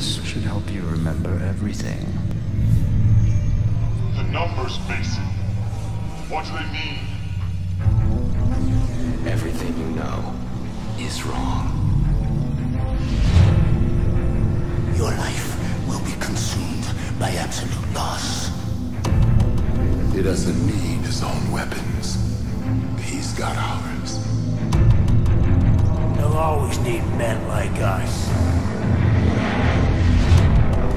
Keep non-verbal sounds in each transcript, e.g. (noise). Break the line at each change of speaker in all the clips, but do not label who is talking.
This should help you remember everything.
The numbers, Mason. What do they mean?
Everything you know is wrong.
Your life will be consumed by absolute loss.
He doesn't need his own weapons. He's got ours.
They'll always need men like us.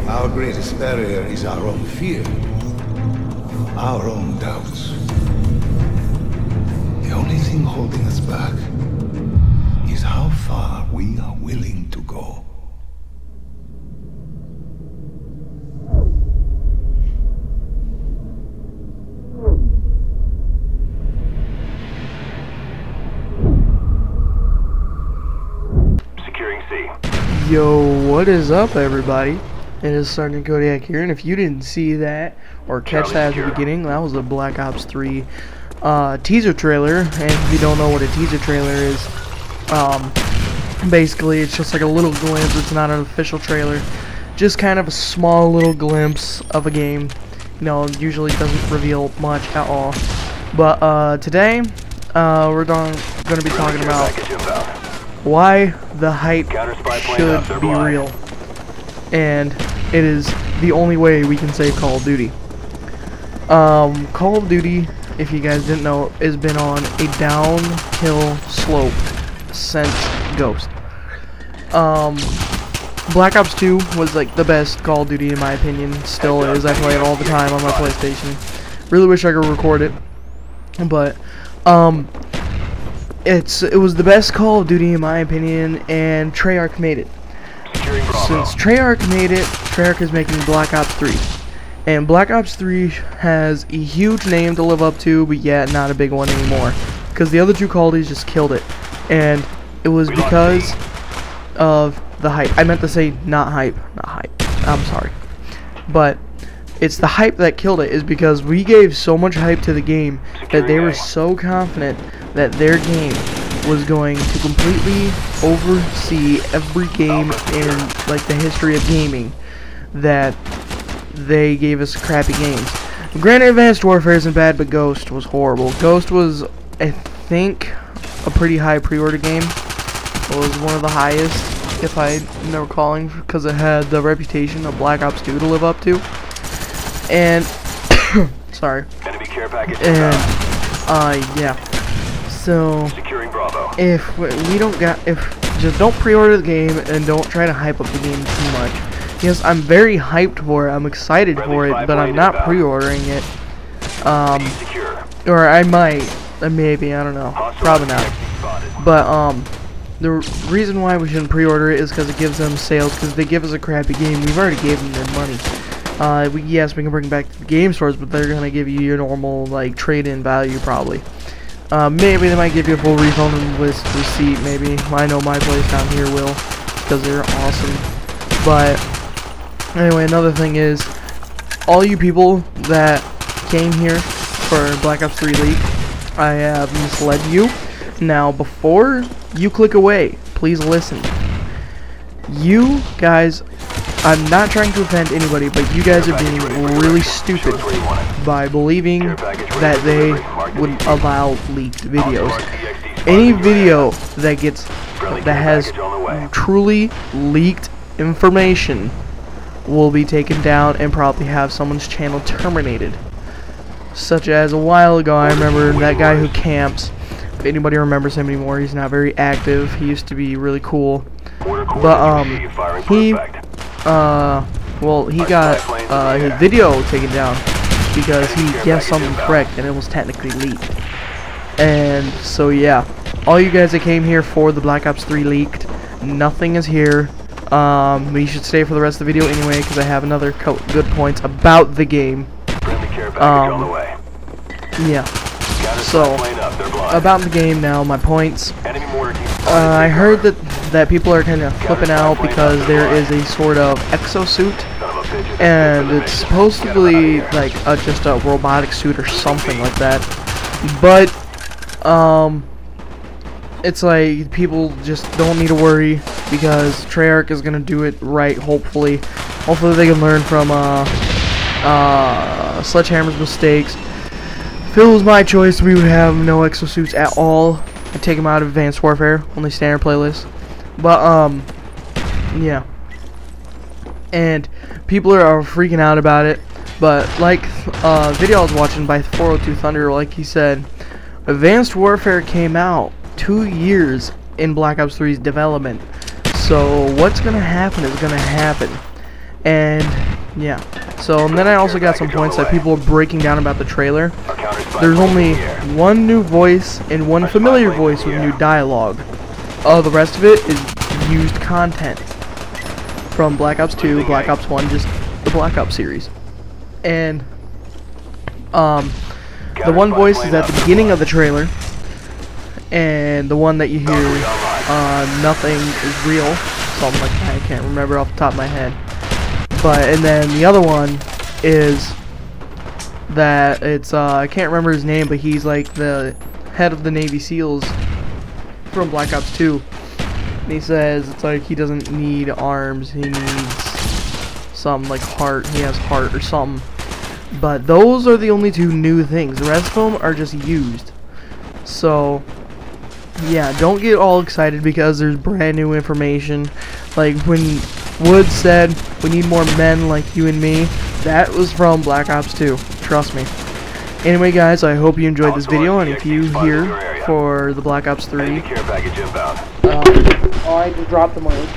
Our greatest barrier is our own fear. Our own doubts. The only thing holding us back is how far we are willing to go.
Yo, what is up, everybody? It is Sergeant Kodiak here, and if you didn't see that or catch
Charlie
that at the beginning, that was a Black Ops 3 uh, teaser trailer. And if you don't know what a teaser trailer is, um, basically it's just like a little glimpse. It's not an official trailer, just kind of a small little glimpse of a game. You know, usually doesn't reveal much at all. But uh, today, uh, we're going to be talking about why the hype
Counter spy plane up,
should be real. And it is the only way we can say Call of Duty. Um, Call of Duty, if you guys didn't know, has been on a downhill slope since Ghost. Um, Black Ops 2 was like the best Call of Duty in my opinion. Still is. I play it all the time on my PlayStation. Really wish I could record it, but um, it's it was the best Call of Duty in my opinion, and Treyarch made it. Since Treyarch made it, Treyarch is making Black Ops 3. And Black Ops 3 has a huge name to live up to, but yet not a big one anymore. Because the other two Call of Duties just killed it. And it was because of the hype. I meant to say not hype. Not hype. I'm sorry. But it's the hype that killed it, is because we gave so much hype to the game that they were so confident that their game was going to completely oversee every game in like the history of gaming that they gave us crappy games. Granted, Advanced Warfare isn't bad, but Ghost was horrible. Ghost was, I think, a pretty high pre-order game. It was one of the highest, if I'm recalling, because it had the reputation of Black Ops 2 to live up to. And, (coughs) sorry,
Enemy care package
and, uh, yeah. So, if we don't got if just don't pre-order the game and don't try to hype up the game too much. Yes i'm very hyped for it i'm excited for it but i'm not pre-ordering it. Um or i might uh, maybe i don't know. Probably not. but um the reason why we shouldn't pre-order it is because it gives them sales because they give us a crappy game. We've already gave them their money. Uh, we, yes, we can bring back the game stores, but they're gonna give you your normal like trade-in value probably. Uh, maybe they might give you a full refund with receipt. Maybe I know my place down here will because they're awesome. But anyway, another thing is, all you people that came here for Black Ops 3 leak, I have misled you. Now, before you click away, please listen. You guys, I'm not trying to offend anybody, but you guys are being really stupid by believing that they would allow leaked videos. Any video that gets that has
package on the way.
truly leaked information will be taken down and probably have someone's channel terminated. Such as a while ago, I remember that guy who camps. If anybody remembers him anymore, he's not very active. He used to be really cool. But, um,
coordinates receive, firing for
he- Uh, well, he got uh, his video taken down because he guessed something correct and it was technically leaked. And so yeah, all you guys that came here for the Black Ops 3 leaked, nothing is here. Um, we should stay for the rest of the video anyway because I have another good points about the game. Um. Yeah, so, about the game now, my points. Uh. I heard that that people are kind of flipping out because there is a sort of exosuit And it's
mission.
supposed to
Get 'em outta
be like a, just a robotic suit or something like that. But um, it's like people just don't need to worry because Treyarch is gonna do it right. Hopefully, hopefully they can learn from uh, uh, Sledgehammer's mistakes. If it was my choice, we would have no exosuits at all. I'd take them out of Advanced Warfare, only standard playlist. But um, yeah. And people are, freaking out about it. But like uh, video I was watching by 402 Thunder, like he said, Advanced Warfare came out two years in Black Ops 3's development. So what's gonna happen is gonna happen. And yeah. So and then I also got some points that people are breaking down about the trailer. There's only one new voice and one familiar voice with new dialogue. All the rest of it is used content from Black Ops 2, Black Ops 1, just the Black Ops series. And um, the one voice is at the beginning of the trailer, and the one that you hear, uh, nothing is real. Something like. I can't remember off the top of my head. But and then the other one is that it's uh, I can't remember his name, but he's like the head of the Navy SEALs from Black Ops 2. And he says it's like he doesn't need arms, he needs some like heart. He has heart or something. But those are the only two new things. The rest of them are just used. So yeah, don't get all excited because there's brand new information. Like when Wood said we need more men like you and me, that was from Black Ops 2. Trust me. Anyway, guys, I hope you enjoyed this video, and if you here for the Black Ops 3,
Enemy care package inbound.
um, oh, I just dropped the mic.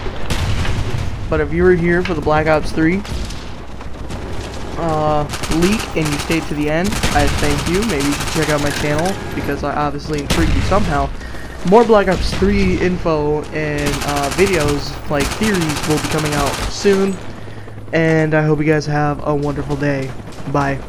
But if you were here for the Black Ops 3 uh, leak and you stayed to the end, I thank you. Maybe you should check out my channel because I obviously intrigued you somehow. More Black Ops 3 info and uh, videos, like theories, will be coming out soon. And I hope you guys have a wonderful day. Bye.